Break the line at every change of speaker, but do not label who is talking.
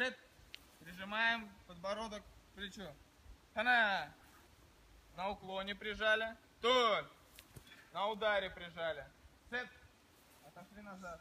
Сет. Прижимаем подбородок к плечу. Хана. На уклоне прижали. Тут. На ударе прижали. Сет. Отошли назад.